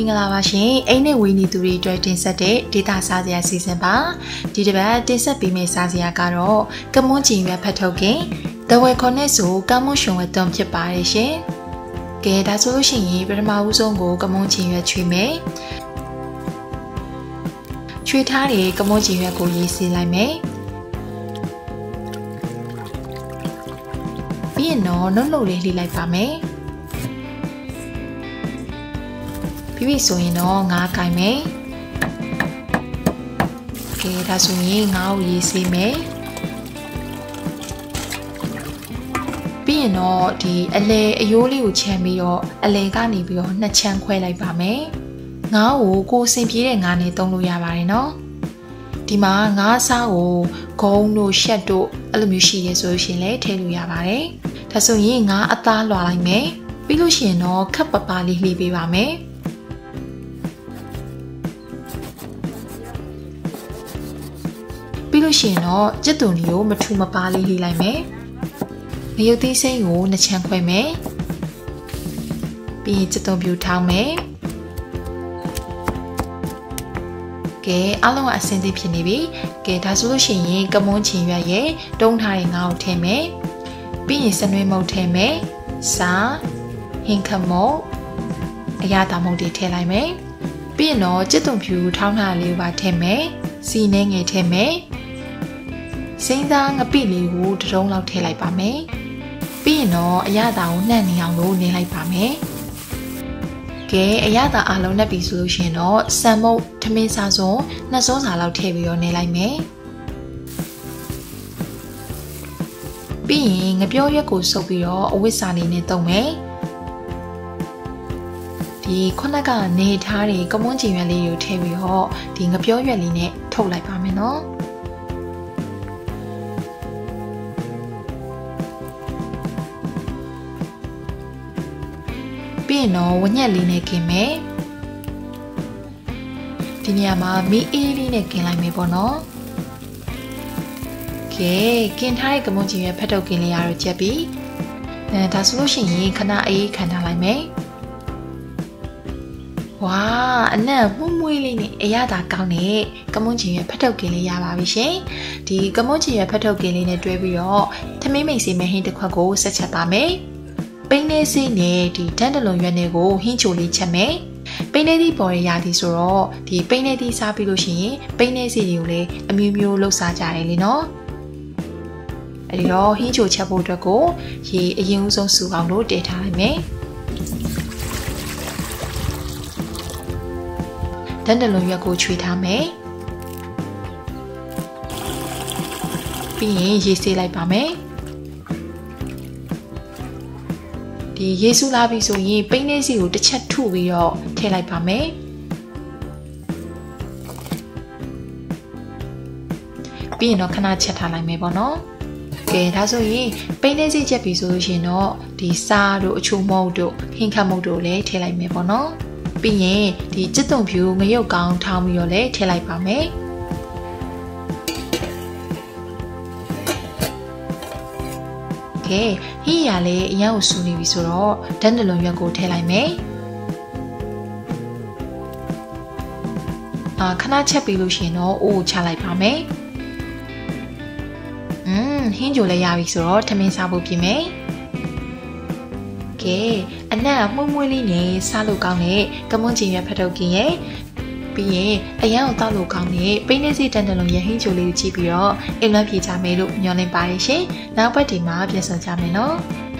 င်္ဂလာပါရှင်အိမ်နဲ့ဝီနီသူတွေအတွက်တင်ဆက်တဲ့ဒေတာစားစရာစီစဉ်ပါဒီတစ်ပတ်တင်ဆက်ပေးမယ့်စားစရာကတော့ကမွန်းကျင်ရွက်ဖတ်ထုတ်ခင်တဝဲခေါ်နဲ့ဆိုကမွန်းရှင်ဝက်တုံဖြစ်ပါတယ်ရှင်ကဲဒါဆိုလို့ရှိရင်ပထမဦးဆုံးကိုကမွန်းကျင်ရွက်ချွေမယ်ချွေထားတဲ့ကမွန်းကျင်ရွက်ကိုရေးစီလိုက်မယ်ပြီးရင်တော့နှုတ်နှုတ်လေးလှိလိုက်ပါမယ် ပြီးပြီဆိုရင်တော့ငါးကင်မယ်ကဲဒါဆိုရင်ငါ့ကိုရေးစေးမယ်ပြီးရင်တော့ဒီအလဲအယိုးလေးကိုချမ်းပြီးတော့အလဲကနေပြီးတော့နှစ်ချမ်းခွဲလိုက်ပါမယ်ငါ့ကိုကိုစင်ပြေးတဲ့ငါနဲ့တုံးလို့ရပါတယ်နော်ဒီမှာငါးစားကိုဂုံတို့ရှက်တို့အဲ့လိုမျိုးရှိရဲဆိုလို့ရှိရင်လည်းထည့်လို့ရပါတယ်ဒါဆိုရင်ငါးအသားလွှာလိုက်မယ်ပြီးလို့ရှိရင်တော့ခပ်ပပလေးလှီးပေးပါမယ် လို့ရှိရင်တော့ကြက်သွန်လေးကိုမထူမပါလေးလှီးလိုက်မယ်။ငရုတ်သီးစိမ့်ကိုနှစ်ချမ်းခွဲမယ်။ပြီးရင်ကြက်သွန်ပြူထောင်းမယ်။ကဲအားလုံးကအဆင်သင့်ဖြစ်နေပြီ။ကဲဒါဆိုလို့ရှိရင်ကမွန်းချင်ရွက်ရဲ့တုံးထားတဲ့ငါ့ကိုထည့်မယ်။ပြီးရင်စနွေးမုတ်ထည့်မယ်။စာဟင်ခမုတ်အရာတာမုတ်တွေထည့်လိုက်မယ်။ပြီးရင်တော့ကြက်သွန်ဖြူထောင်းထားလေးကိုပါထည့်မယ်။စီနဲ့ငယ်ထည့်မယ်။ စိမ့်သားငပိလေးကိုတရုံးလောက်ထည့်လိုက်ပါမယ်။ပြီးရင်တော့အရသာကိုနှံ့နေအောင်လို့နင်းလိုက်ပါမယ်။ကဲအရသာအလုံးနဲ့ပြီဆိုလို့ရှိရင်တော့ဆန်မုတ်ထမင်းစားစုံနှစ်စုံစာလောက်ထည့်ပြီးတော့နင်းလိုက်မယ်။ပြီးရင်ငပြောရက်ကိုစုပ်ပြီးတော့အဝတ်စာနေနဲ့တုံမယ်။ဒီခုနကနေထားတဲ့ကမွန်းကျင်ရွက်လေးကိုထည့်ပြီးတော့ဒီငပြောရွက်လေးနဲ့ထုတ်လိုက်ပါမယ်နော်။ ပြီးရင်တော့ဝညက်လေးနဲ့กินမယ်ဒီနေရာမှာမီးအေးလေးနဲ့กินလိုက်မယ်ပေါ့နော်ကဲกินထားတဲ့ကမွန်ချင်ရဲ့ဖက်ထုတ်กินလေးရတော့ချက်ပြီအဲဒါဆိုလို့ရှိရင်ခဏအေးခံထားလိုက်မယ်ဝါအနက်မှုမွေးလေးနဲ့အရသာကောင်းတဲ့ကမွန်ချင်ရဲ့ဖက်ထုတ်ကင်လေးရပါပြီရှင်ဒီကမွန်ချင်ရဲ့ဖက်ထုတ်ကင်လေးနဲ့တွဲပြီးတော့သမင်းမိတ်စီမဟင်းတစ်ခွက်ကိုဆက်ချက်ပါမယ် ပိန်းလေးစိနဲ့ဒီတန်တလွန်ရွက်တွေကိုဟင်းချိုလေးချက်မယ်ပိန်းလေးသီးပေါ်ရရသည်ဆိုတော့ဒီပိန်းလေးသီးစားပြီးလို့ရှိရင်ပိန်းလေးစီတွေကိုလည်းအမျိုးမျိုးလှုပ်စားကြတယ်လीနော်အဲဒီတော့ဟင်းချိုချက်ဖို့အတွက်ကိုရေအရင်ဦးဆုံးစူအောင်လို့တည်ထားလိုက်မယ်တန်တလွန်ရွက်ကိုချွေထားမယ်ပြီးရင်ရေဆေးလိုက်ပါမယ် ဒီရေဆူလာပြီဆိုရင်ပိန်းလေးစီကိုတစ်ချက်ထုပြီးတော့ထည့်လိုက်ပါမယ်ပြီးရင်တော့ခဏချက်ထားလိုက်မယ်ပေါ့နော်ကဲဒါဆိုရင်ပိန်းလေးစီချက်ပြီဆိုလို့ရှိရင်တော့ဒီစားတို့အချိုမုတ်တို့ဟင်းခတ်မုတ်တို့လည်းထည့်လိုက်မယ်ပေါ့နော်ပြီးရင်ဒီကြက်သွန်ဖြူငရုတ်ကောင်းထောင်းပြီးတော့လည်းထည့်လိုက်ပါမယ် ကဲဟိရလည်းအရင်ကိုစူနေပြီဆိုတော့ဓာတ်နှလုံးရွက်ကိုထည့်လိုက်မယ်အာခဏချက်ပြီးလို့ရှိရင်တော့အိုးကိုချလိုက်ပါမယ်อืมဟင်းကြိုလည်းရပြီဆိုတော့ထမင်းစားဖို့ပြင်မယ်ကဲအနက်မှုန့်မွေးလေးနဲ့စားလို့ကောင်းတဲ့ကမွန်ကျင်ရွက်ဖတ်ထုတ်ကင်ရဲ့ ပြီးရင်အရန်ကိုတောက်လို့ကောင်းတဲ့ပိန်းနေစီတန်တလုံးရဟင်းချိုလေးကိုကြည့်ပြီးတော့အိမ်လွှမ်းပြေကြမယ်လို့ညွှန်လင်းပါတယ်ရှင်။နောက်ပတ်ဒီမှာပြန်ဆောင်ကြမယ်နော်။